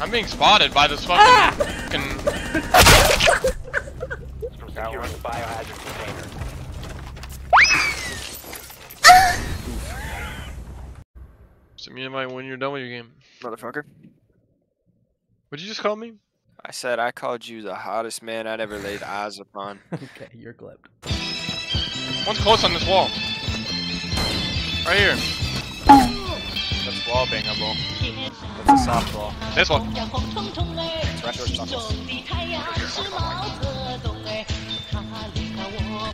I'm being spotted by this fucking. Ah! fucking Securing the biohazard container. send me an invite when you're done with your game. Motherfucker. What'd you just call me? I said I called you the hottest man I'd ever laid eyes upon. okay, you're clipped. One's close on this wall. Right here. That's wall bangable. That's a oh. soft wall. This one.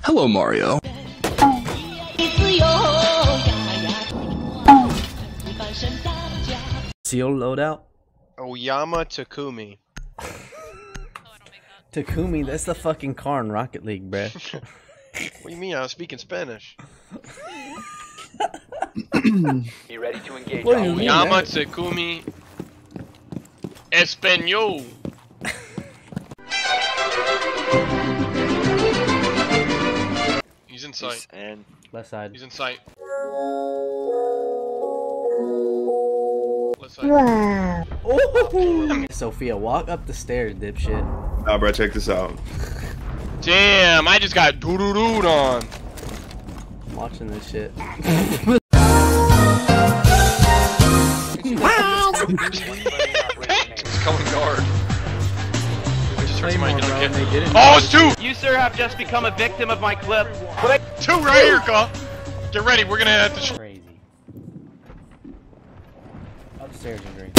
Hello, Mario. Seal loadout? Oyama Takumi. Takumi, that's the fucking car in Rocket League, bruh. What do you mean? I was speaking Spanish. Be ready to engage What do all you mean? Oyama that- Takumi. Espanol. He's in sight. And Left side. He's in sight. Left side. Oh! Sophia, walk up the stairs, dipshit. Nah, bro, check this out. Damn, I just got doo doo dooed on. I'm watching this shit. It's coming guard. I just heard somebody Claymore, get bro, hit. they did it. Oh, it's two! You, sir, have just become a victim of my clip. Two right here, Cuff. Get ready, we're gonna head to Crazy. Upstairs and drink.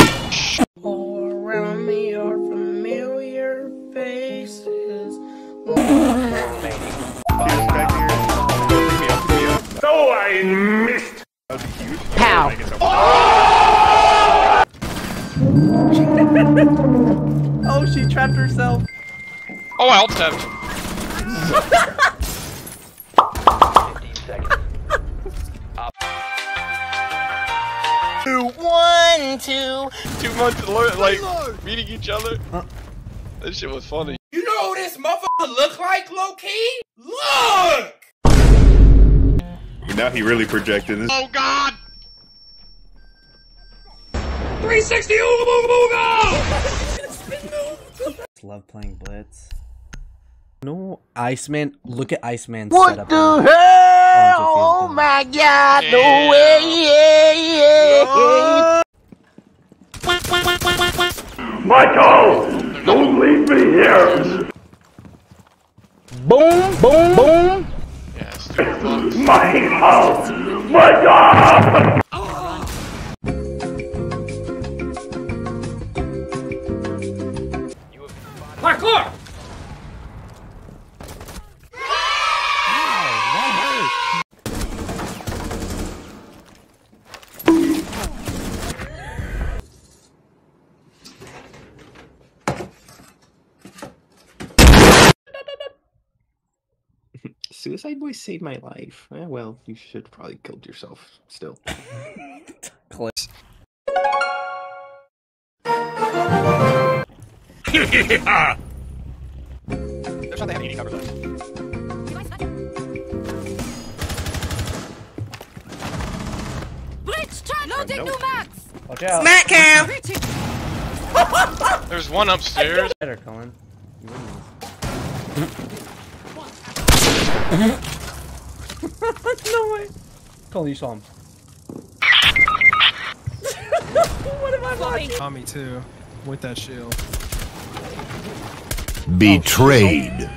Huge. Pow. Like, it's a- Oh, she trapped herself. Oh, I alt tabbed. 15 seconds. One, two. Two months to learn, like, meeting each other. That shit was funny. You know who this motherfucker look like, low key? Look! Now he really projected this. Oh, God! 360 ooga booga Just love playing Blitz. No, Iceman. Look at Iceman's setup. What the hell? Oh my god, no way, Yeah, yeah. Michael, don't leave me here. Boom, boom, boom. Yeah, stupid fucks. Michael, Michael. Parkour! Suicide Boy saved my life. Eh, well, you should probably killed yourself still. Clips. There's not that many cover left. Loading new max! Watch out. Smack cam! There's one upstairs. Better, Cullen. You win this. no way. Cullen, you saw him. Flopping. Tommy too, with that shield. Betrayed.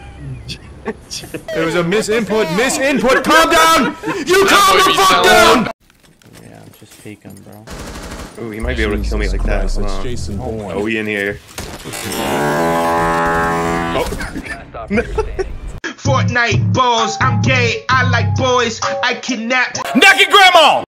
It was a misinput, misinput. Calm down! You calm the fuck down! Yeah, I'm just peeking, bro. Ooh, he might be able to kill me like that. Hold on. Jason Bourne. Oh, we in here. Stop. Fortnite balls, I'm gay, I like boys, I kidnap. Naked Grandma!